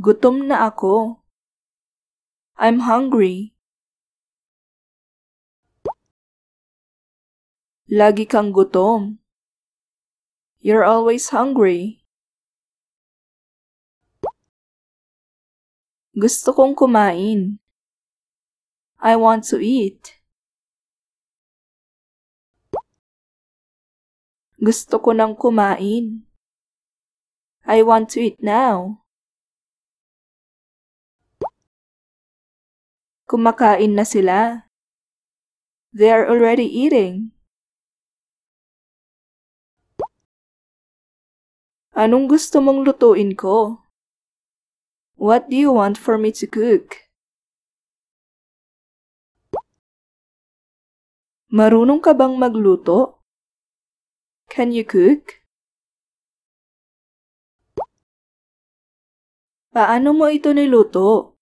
Gutom na ako. I'm hungry. Lagi kang gutom. You're always hungry. Gusto kong kumain. I want to eat. Gusto ko nang kumain. I want to eat now. Kumakain na sila. They are already eating. Anong gusto mong lutuin ko? What do you want for me to cook? Marunong ka bang magluto? Can you cook? Paano mo ito niluto?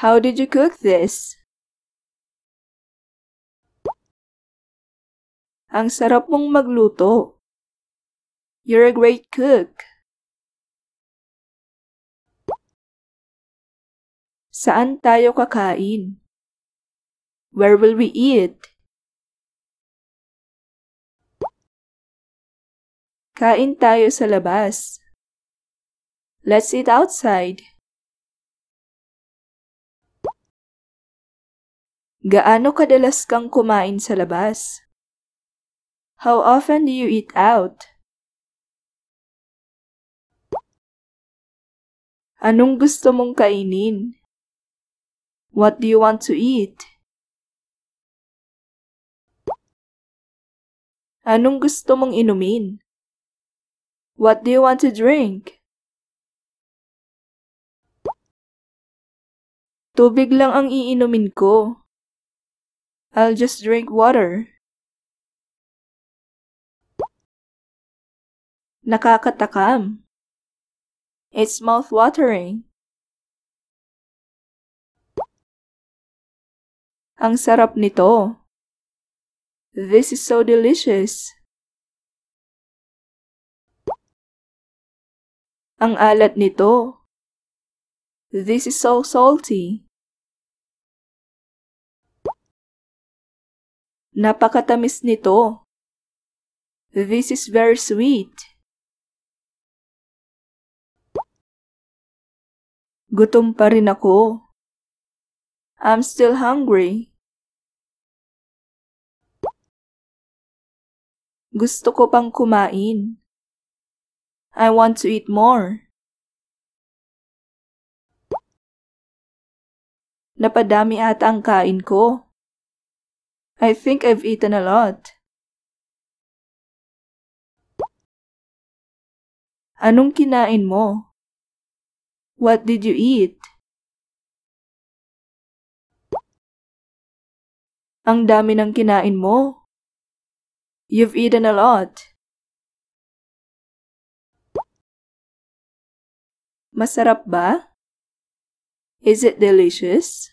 How did you cook this? Ang sarap mong magluto. You're a great cook. Saan tayo kakain? Where will we eat? Kain tayo sa labas. Let's eat outside. Gaano kadalas kang kumain sa labas? How often do you eat out? Anong gusto mong kainin? What do you want to eat? Anong gusto mong inumin? What do you want to drink? Tubig lang ang iinumin ko. I'll just drink water. Nakakatakam. It's mouth-watering. Ang sarap nito. This is so delicious. Ang alat nito. This is so salty. Napakatamis nito. This is very sweet. Gutom pa rin ako. I'm still hungry. Gusto ko pang kumain. I want to eat more. Napadami ata ang kain ko. I think I've eaten a lot. Anong kinain mo? What did you eat? Ang dami ng kinain mo. You've eaten a lot. Masarap ba? Is it delicious?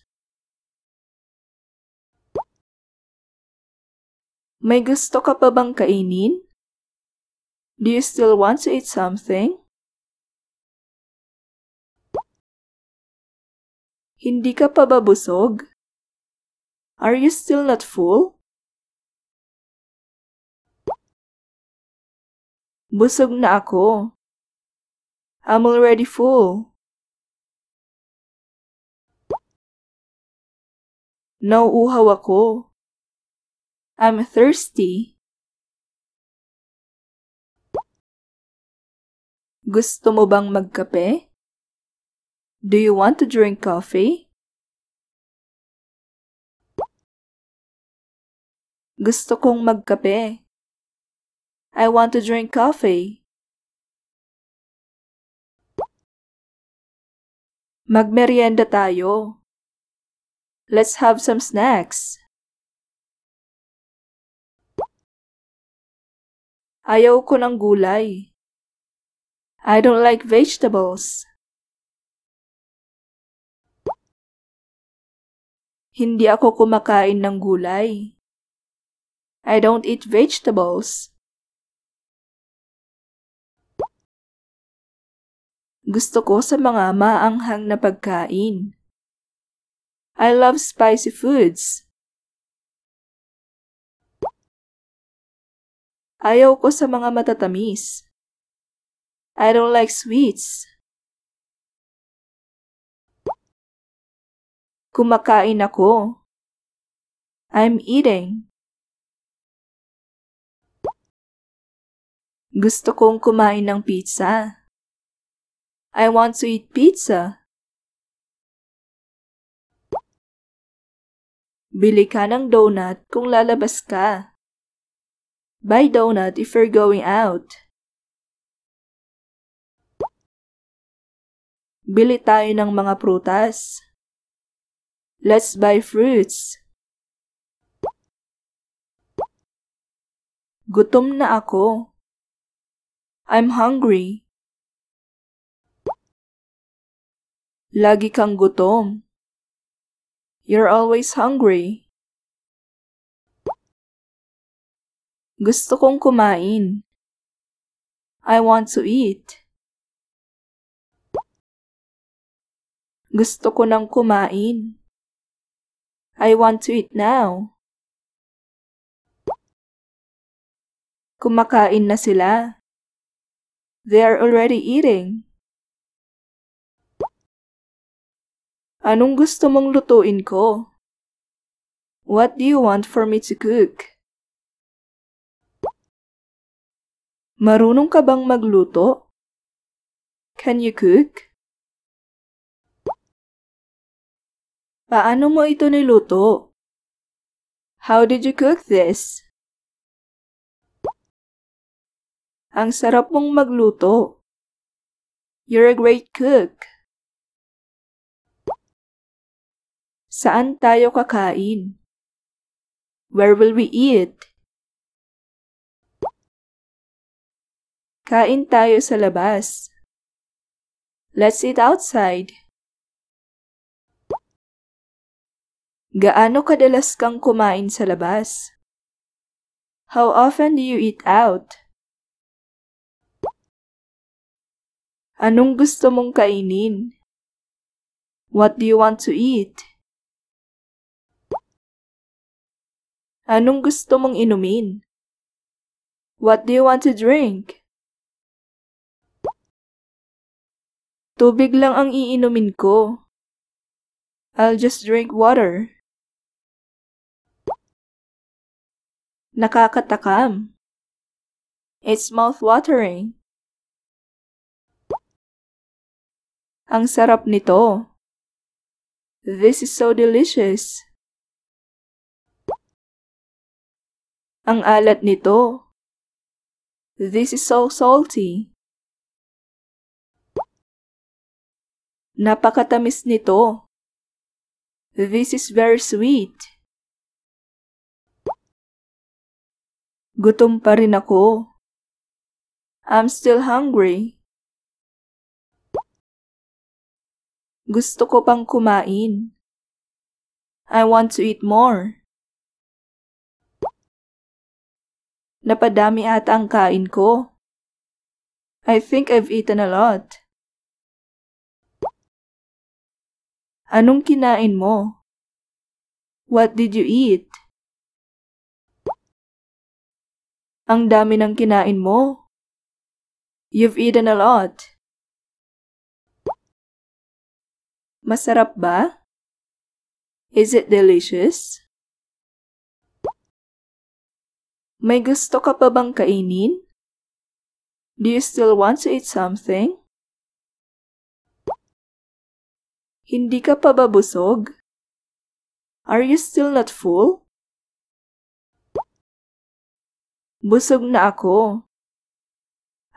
May gusto ka pa bang kainin? Do you still want to eat something? Hindi ka pa ba busog? Are you still not full? Busog na ako. I'm already full. Nauuhaw ako. I'm thirsty. Gusto mo bang magkape? Do you want to drink coffee? Gusto kong magkape. I want to drink coffee. Magmerienda tayo. Let's have some snacks. Ayaw ko ng gulay. I don't like vegetables. Hindi ako kumakain ng gulay. I don't eat vegetables. Gusto ko sa mga maanghang na pagkain. I love spicy foods. Ayaw ko sa mga matatamis. I don't like sweets. Kumakain ako. I'm eating. Gusto kong kumain ng pizza. I want to eat pizza. Bili ka ng donut kung lalabas ka. Buy donut if you're going out. Bili tayo ng mga prutas. Let's buy fruits. Gutom na ako. I'm hungry. Lagi kang gutom. You're always hungry. Gusto kong kumain. I want to eat. Gusto ko nang kumain. I want to eat now. Kumakain na sila. They are already eating. Anong gusto mong lutuin ko? What do you want for me to cook? Marunong ka bang magluto? Can you cook? Paano mo ito niluto? How did you cook this? Ang sarap mong magluto. You're a great cook. Saan tayo kakain? Where will we eat? Kain tayo sa labas. Let's eat outside. Gaano kadalas kang kumain sa labas? How often do you eat out? Anong gusto mong kainin? What do you want to eat? Anong gusto mong inumin? What do you want to drink? Tubig lang ang iinumin ko. I'll just drink water. Nakakatakam. It's mouth-watering. Ang sarap nito. This is so delicious. Ang alat nito. This is so salty. Napakatamis nito. This is very sweet. Gutom pa rin ako. I'm still hungry. Gusto ko pang kumain. I want to eat more. Napadami ata ang kain ko. I think I've eaten a lot. Anong kinain mo? What did you eat? Ang dami ng kinain mo. You've eaten a lot. Masarap ba? Is it delicious? May gusto ka pa bang kainin? Do you still want to eat something? Hindi ka pa ba busog? Are you still not full? Busog na ako.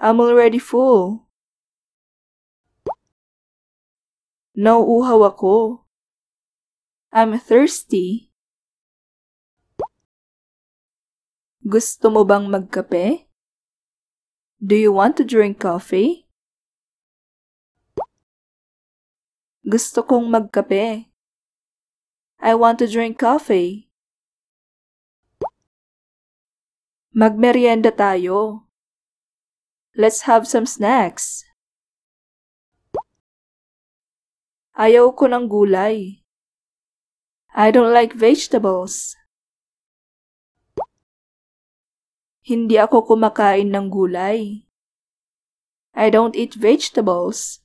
I'm already full. Nauuhaw ako. I'm thirsty. Gusto mo bang magkape? Do you want to drink coffee? Gusto kong magkape. I want to drink coffee. Magmerienda tayo. Let's have some snacks. Ayaw ko ng gulay. I don't like vegetables. Hindi ako kumakain ng gulay. I don't eat vegetables.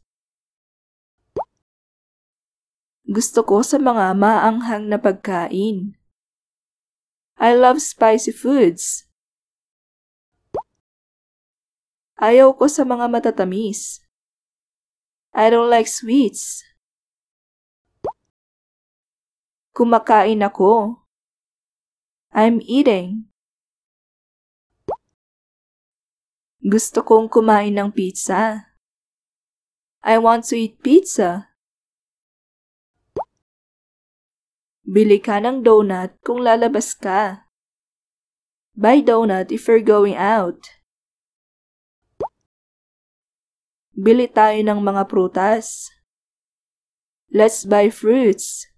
Gusto ko sa mga maanghang na pagkain. I love spicy foods. Ayaw ko sa mga matatamis. I don't like sweets. Kumakain ako. I'm eating. Gusto kong kumain ng pizza. I want to eat pizza. Bili ka ng donut kung lalabas ka. Buy donut if you're going out. Bili tayo ng mga prutas. Let's buy fruits.